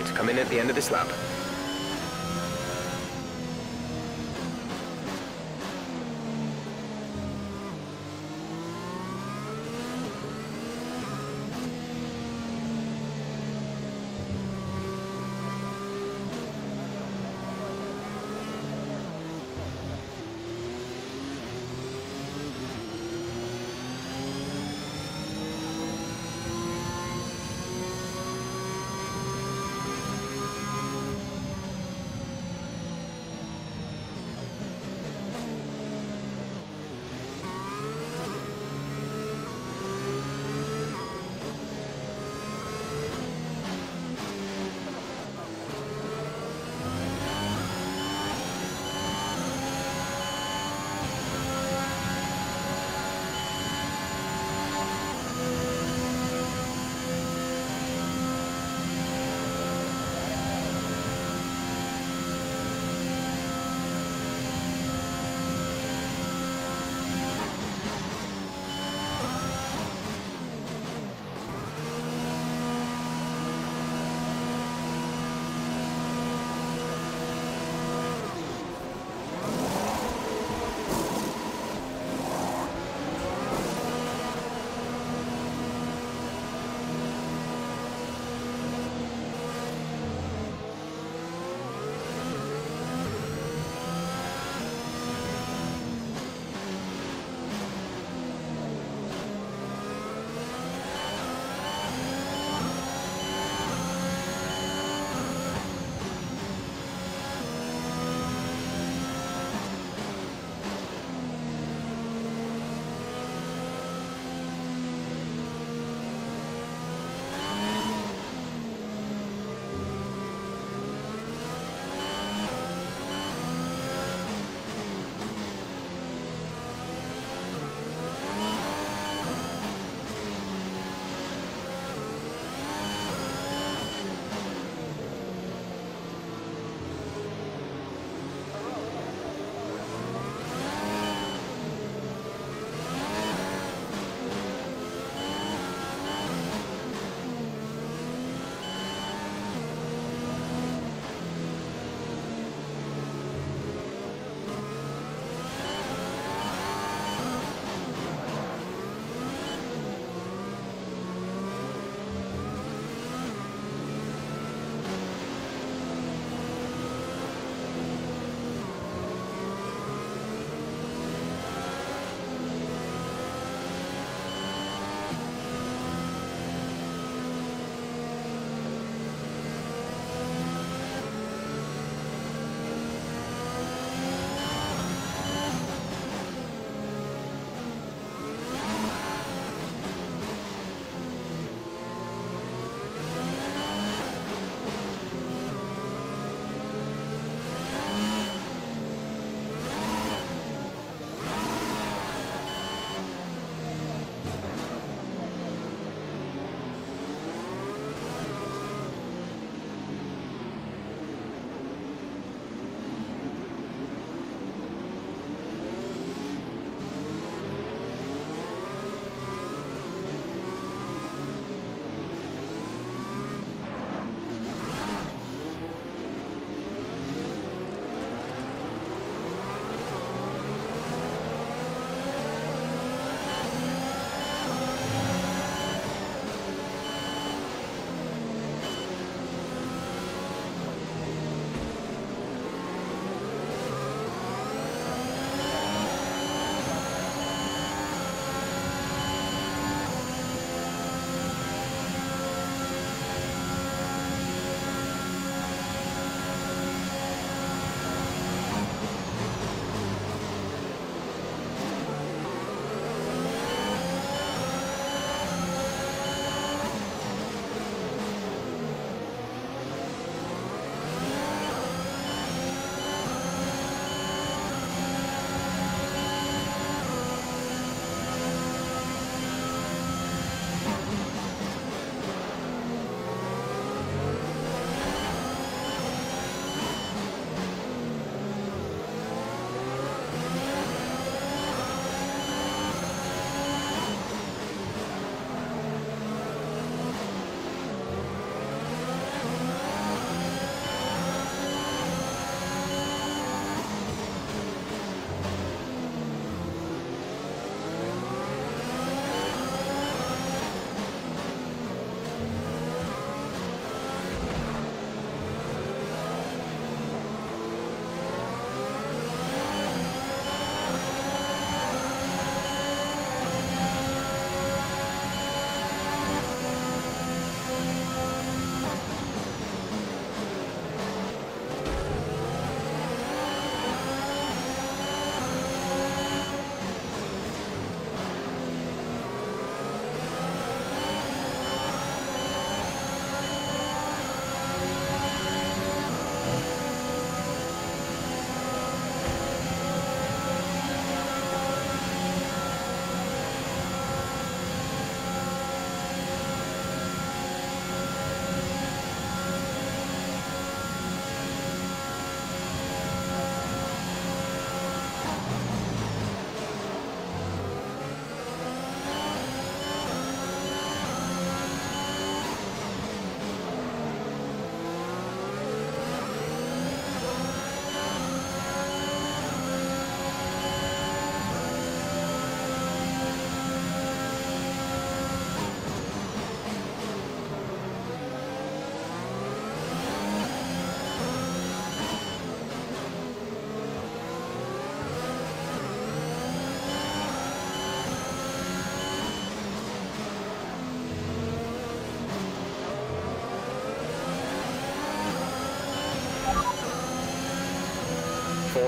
Right, come in at the end of this lap.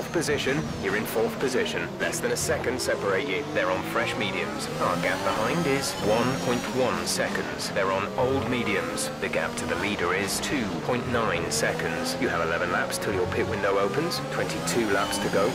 Fourth position, you're in fourth position. Less than a second separate you. They're on fresh mediums. Our gap behind is 1.1 seconds. They're on old mediums. The gap to the leader is 2.9 seconds. You have 11 laps till your pit window opens. 22 laps to go.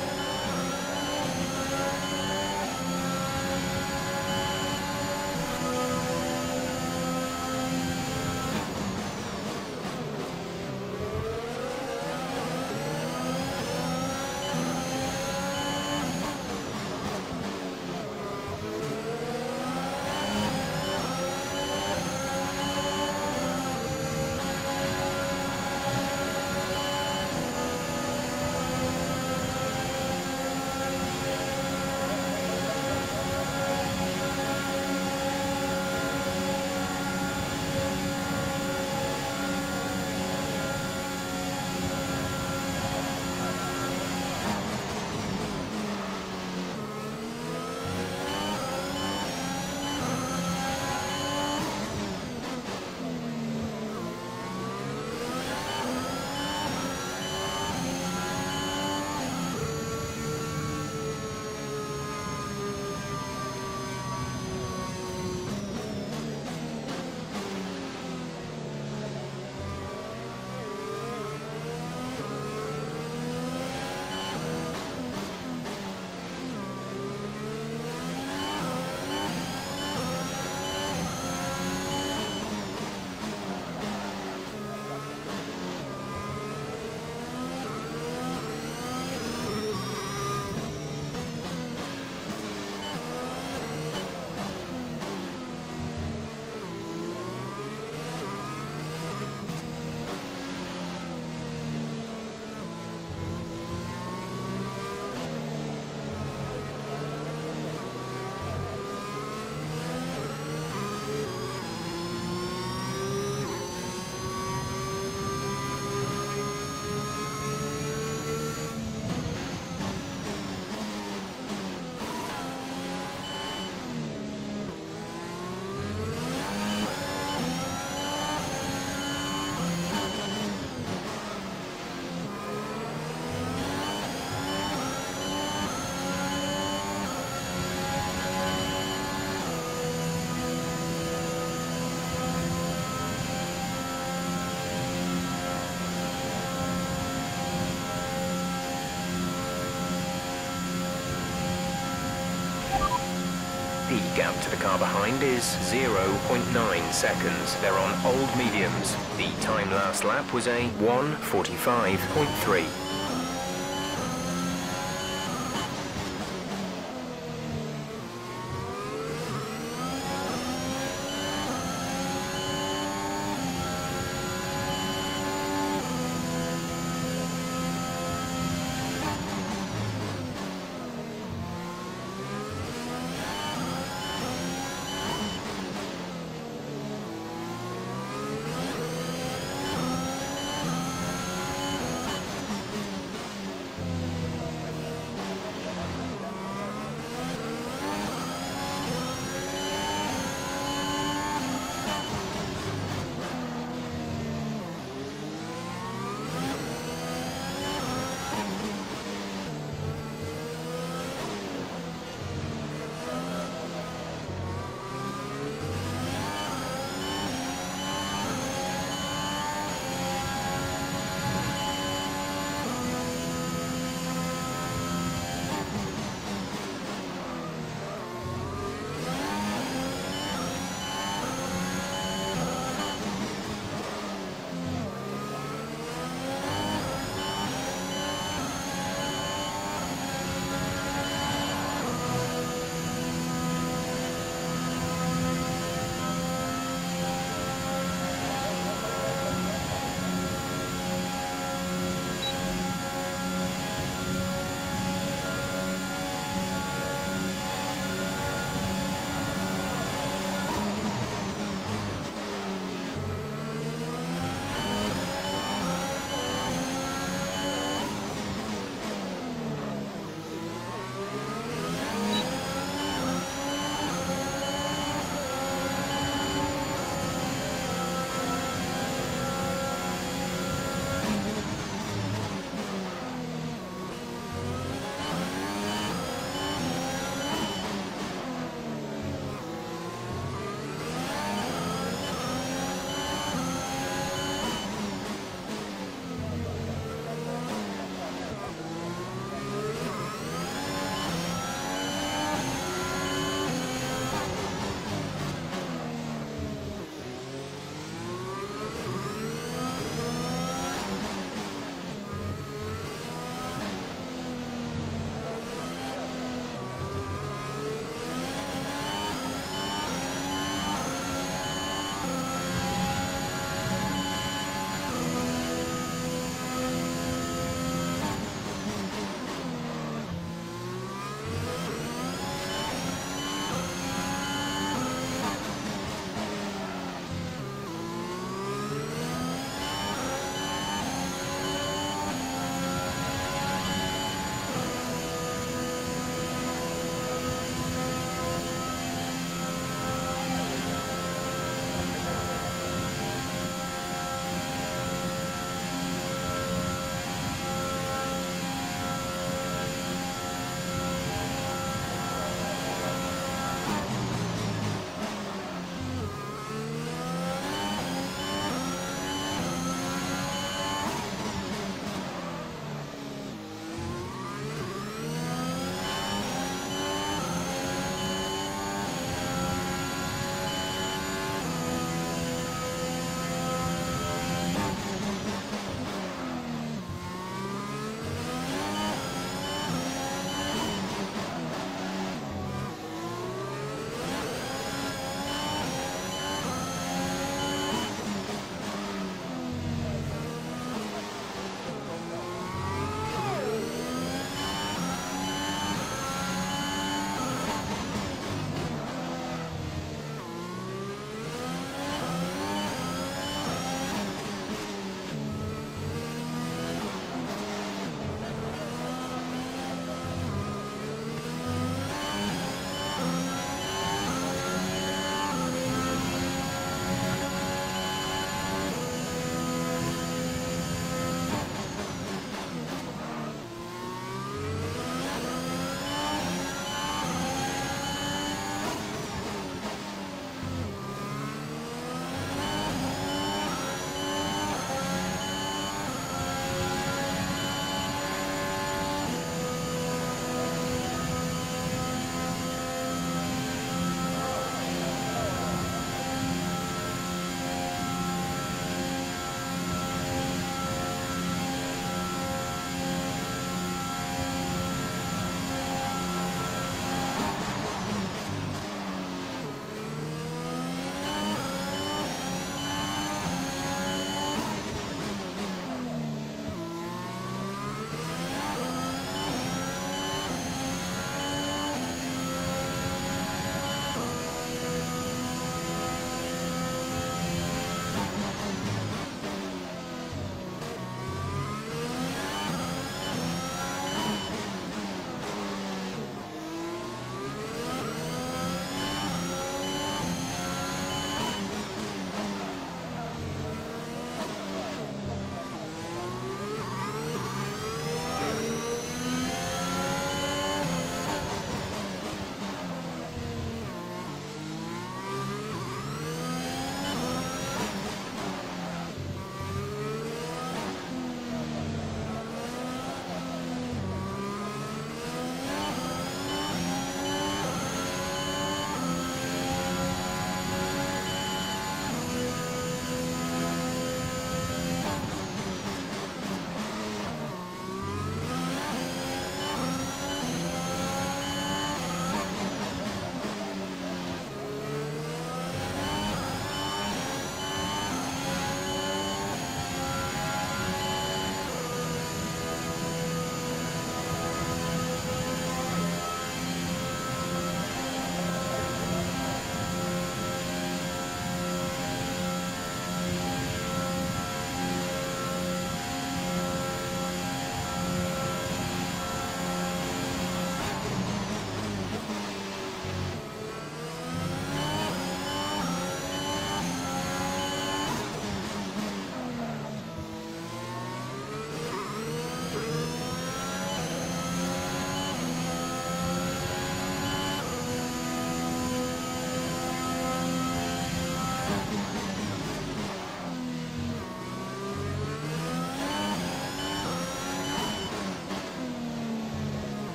Gap to the car behind is 0.9 seconds. They're on old mediums. The time last lap was a 1.45.3.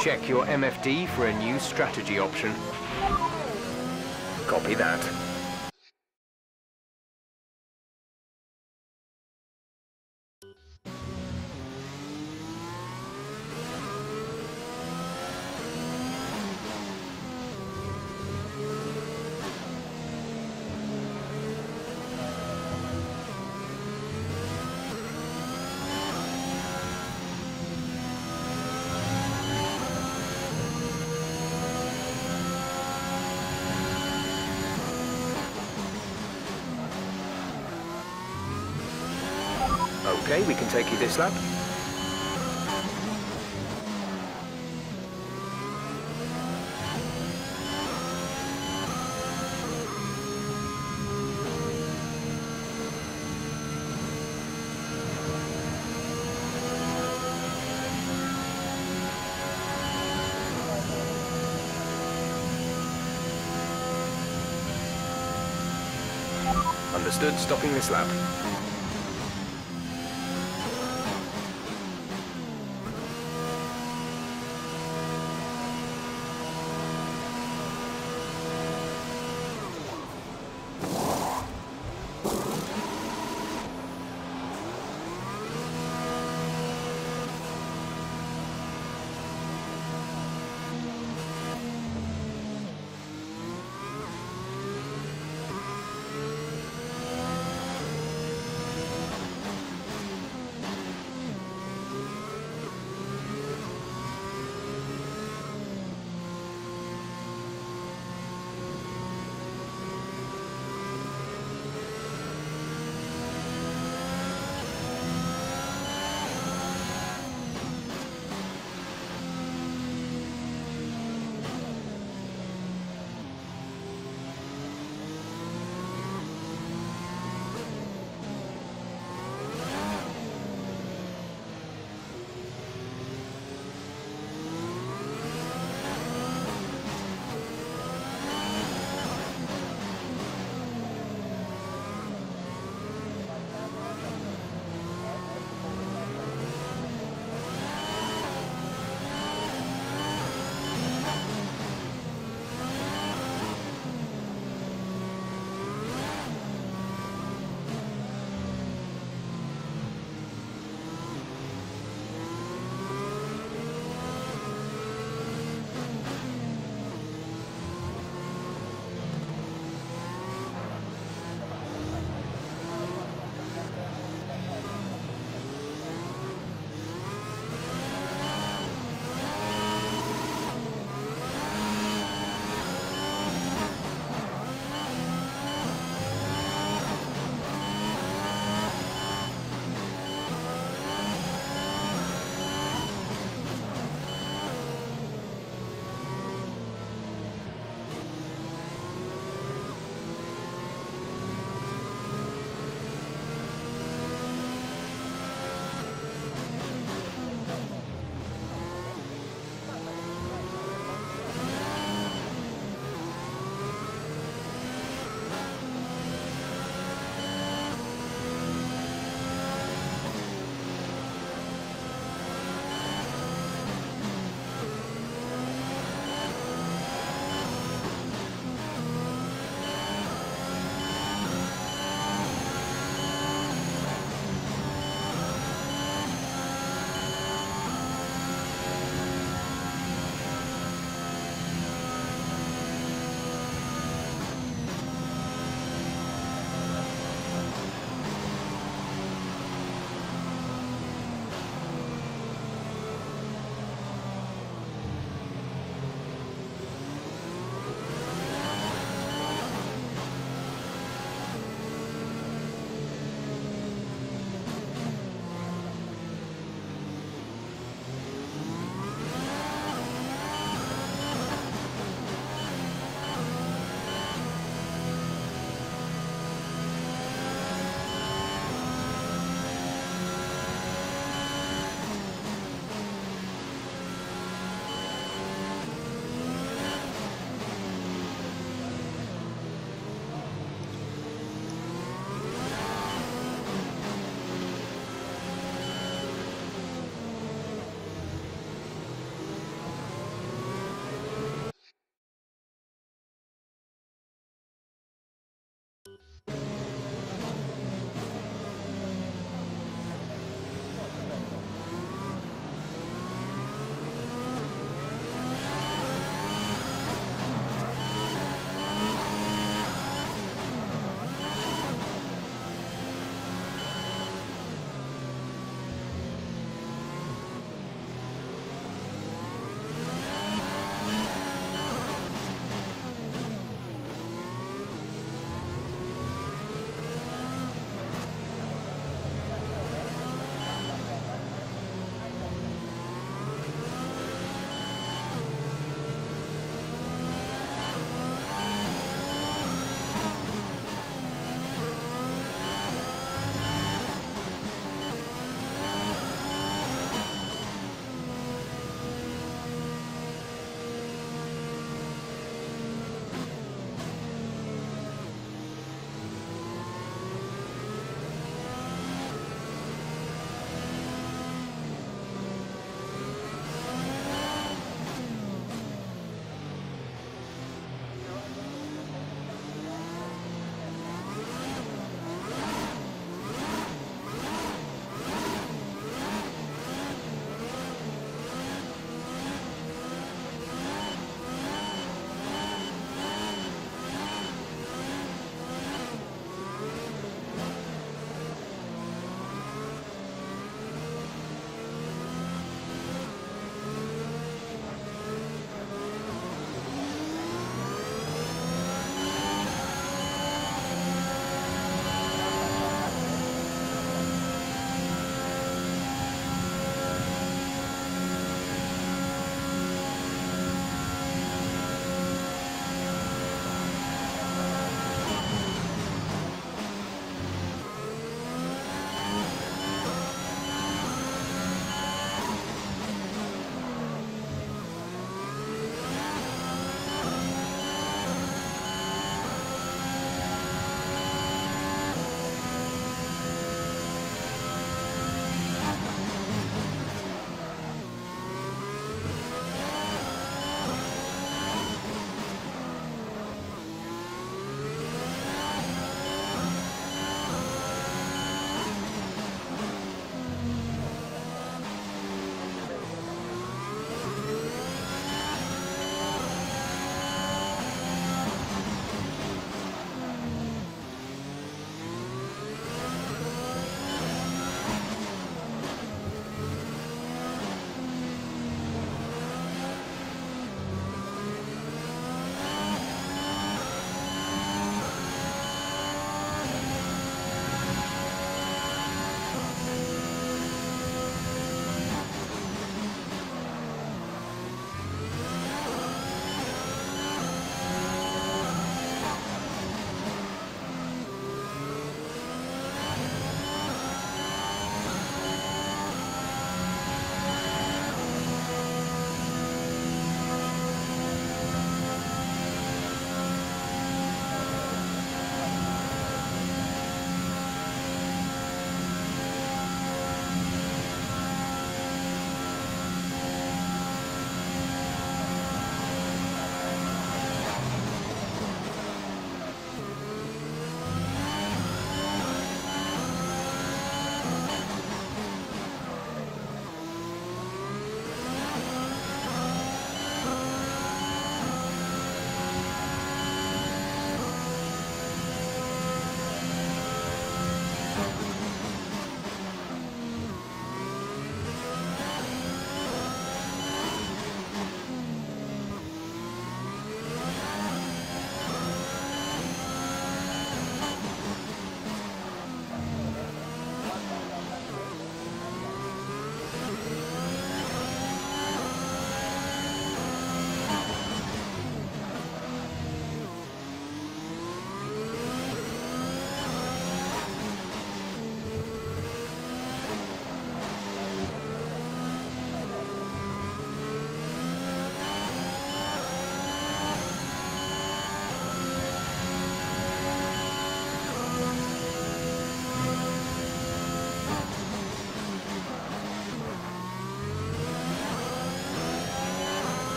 Check your MFD for a new strategy option. Copy that. Understood, stopping this lap.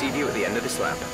You at the end of this lap.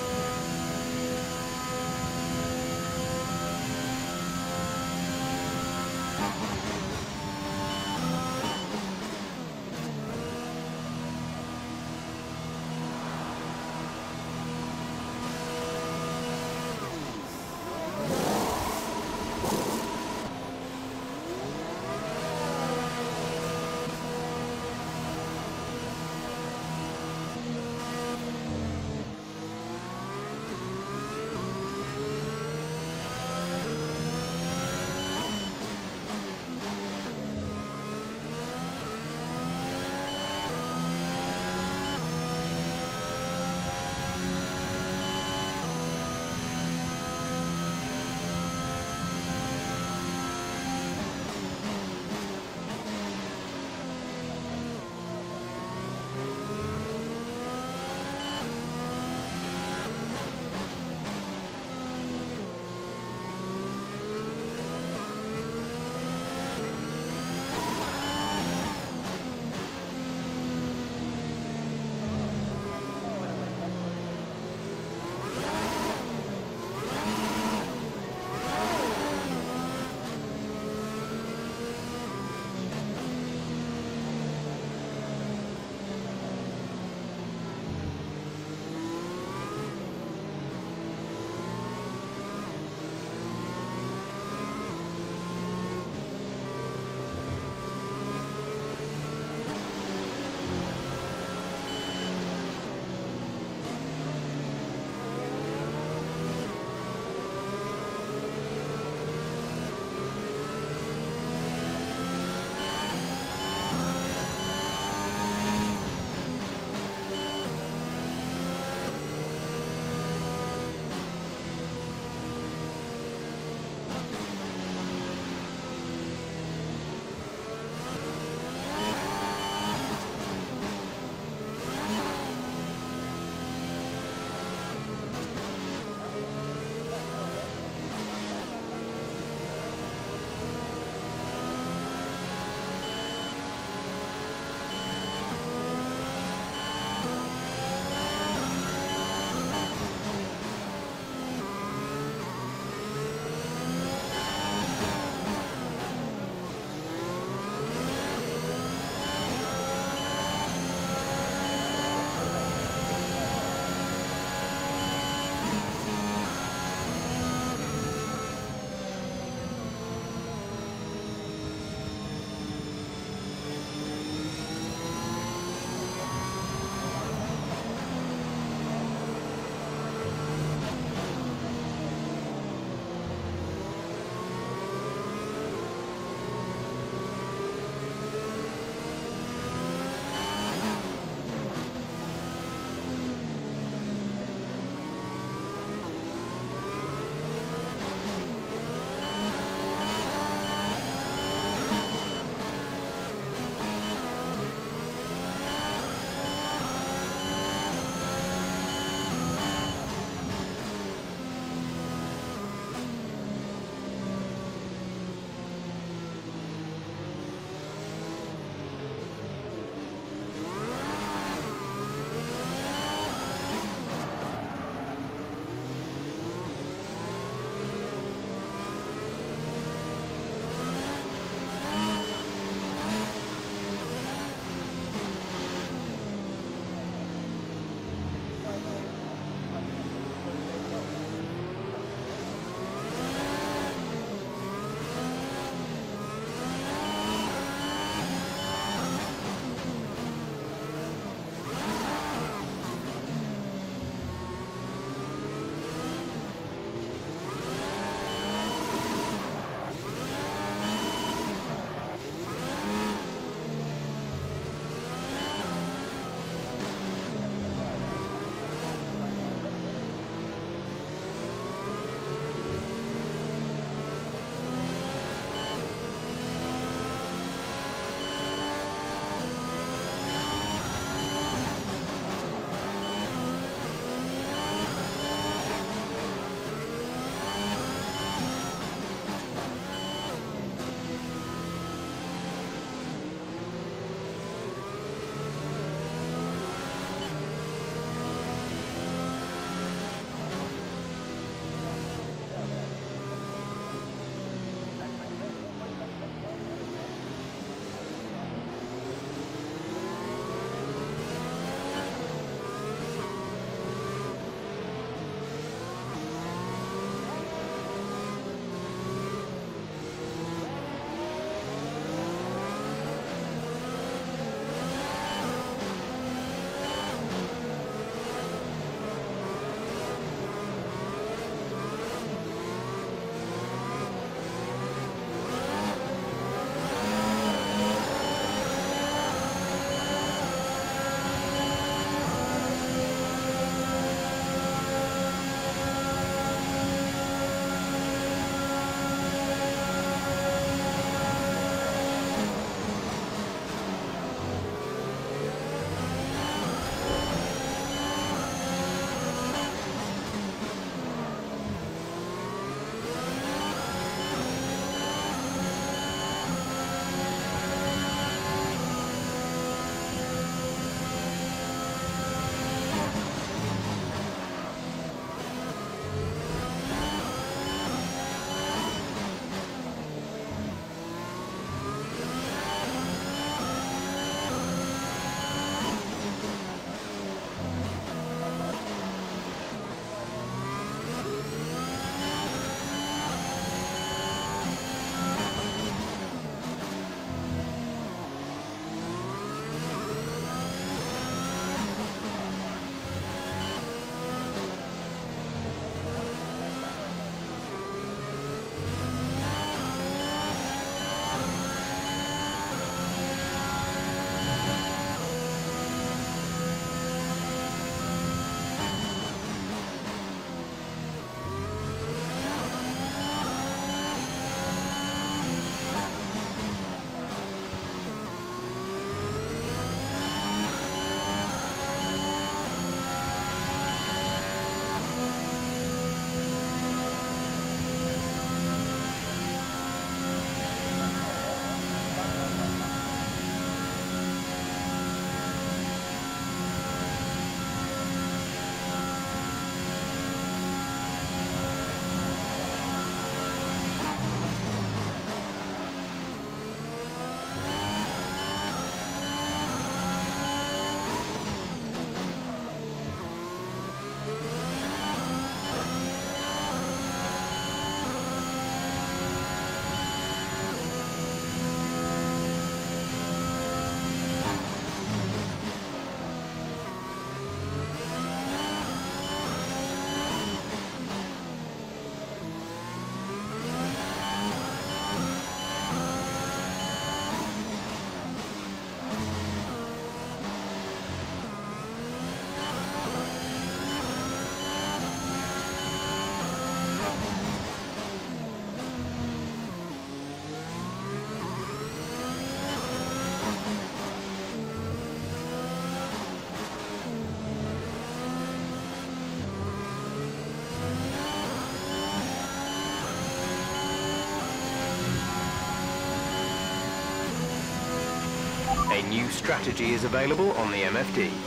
A new strategy is available on the MFD.